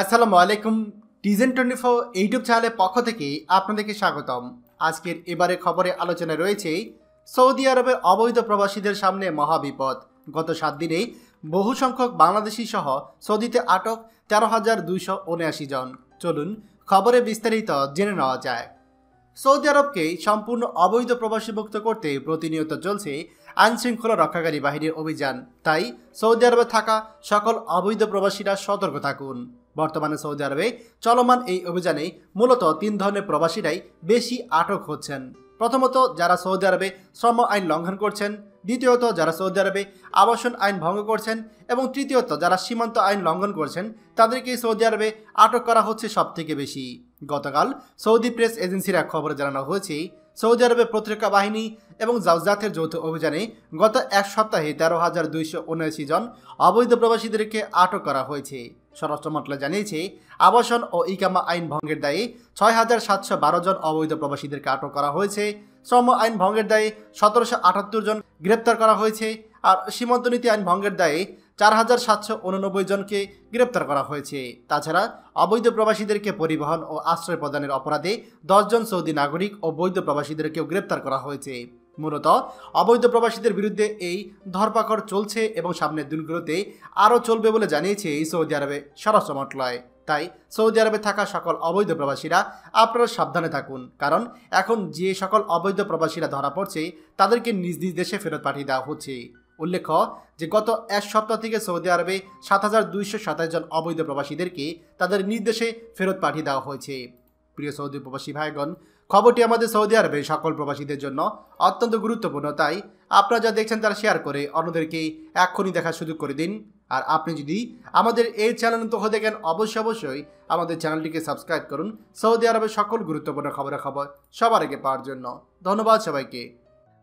আসসালামু আলাইকুম টিজেন twenty four YouTube চ্যানেলের পক্ষ থেকে আপনাদেরকে স্বাগতম। আজকের এবারে খবরে আলোচনায় রয়েছে, সৌদি আরবের অবৈধ প্রবাসীদের সামনে মহাবিপদ। গত সাত দিনে বহু সংখ্যক বাংলাদেশি সহ সৌদিতে আটক তেরো হাজার দুইশো উনআশি জন। চলুন খবরে বিস্তারিত জেনে নেওয়া যায় সৌদি আরবকে সম্পূর্ণ অবৈধ প্রবাসী মুক্ত করতে প্রতিনিয়ত চলছে আইন শৃঙ্খলা রক্ষাকারী বাহিনীর অভিযান। তাই সৌদি আরবে থাকা সকল অবৈধ প্রবাসীরা সতর্ক থাকুন। বর্তমানে সৌদি আরবে চলমান এই অভিযানে মূলত তিন ধরনের প্রবাসীরাই বেশি আটক হচ্ছেন। প্রথমত, যারা সৌদি আরবে শ্রম আইন লঙ্ঘন করছেন। দ্বিতীয়ত, যারা সৌদি আরবে আবাসন আইন ভঙ্গ করছেন। এবং তৃতীয়ত, যারা সীমান্ত আইন লঙ্ঘন করছেন তাদেরকে সৌদি আরবে আটক করা হচ্ছে সব থেকে বেশি। গতকাল সৌদি প্রেস এজেন্সির এক খবরে জানানো হয়েছে সৌদি আরবের প্রতিরক্ষা বাহিনী এবং জাউজাতের যৌথ অভিযানে গত এক সপ্তাহে তেরো হাজার দুইশো উনআশি জন অবৈধ প্রবাসীদেরকে আটক করা হয়েছে। স্বরাষ্ট্র মন্ত্রণালয় জানিয়েছে, আবাসন ও ইকামা আইন ভঙ্গের দায়ে ছয় হাজার সাতশো বারো জন অবৈধ প্রবাসীদেরকে আটক করা হয়েছে। শ্রম আইন ভঙ্গের দায়ে সতেরোশো আটাত্তর জন গ্রেপ্তার করা হয়েছে। আর সীমান্ত নীতি আইন ভঙ্গের দায়ে চার হাজার সাতশো উননব্বই জনকে গ্রেপ্তার করা হয়েছে। তাছাড়া অবৈধ প্রবাসীদেরকে পরিবহন ও আশ্রয় প্রদানের অপরাধে দশজন সৌদি নাগরিক ও বৈধ প্রবাসীদেরকেও গ্রেপ্তার করা হয়েছে। মূলত অবৈধ প্রবাসীদের বিরুদ্ধে এই ধরপাকড় চলছে এবং সামনের দিনগুলোতে আরও চলবে বলে জানিয়েছে এই সৌদি আরবে স্বরাষ্ট্র মন্ত্রণালয়। তাই সৌদি আরবে থাকা সকল অবৈধ প্রবাসীরা আপনারা সাবধানে থাকুন, কারণ এখন যে সকল অবৈধ প্রবাসীরা ধরা পড়ছে, তাদেরকে নিজ নিজ দেশে ফেরত পাঠিয়ে দেওয়া হচ্ছে। উল্লেখ্য যে গত এক সপ্তাহ থেকে সৌদি আরবে সাত হাজার দুইশো সাতাশ জন অবৈধ প্রবাসীদেরকে তাদের নির্দেশে ফেরত পাঠিয়ে দেওয়া হয়েছে। প্রিয় সৌদি প্রবাসী ভাইগণ, খবরটি আমাদের সৌদি আরবে সকল প্রবাসীদের জন্য অত্যন্ত গুরুত্বপূর্ণ, তাই আপনারা যা দেখছেন তারা শেয়ার করে অন্যদেরকে এক্ষুনি দেখার সুযোগ করে দিন। আর আপনি যদি আমাদের এই চ্যানেল তো দেখেন অবশ্যই অবশ্যই আমাদের চ্যানেলটিকে সাবস্ক্রাইব করুন। সৌদি আরবের সকল গুরুত্বপূর্ণ খবরের খবর সবার আগে পাওয়ার জন্য। ধন্যবাদ সবাইকে।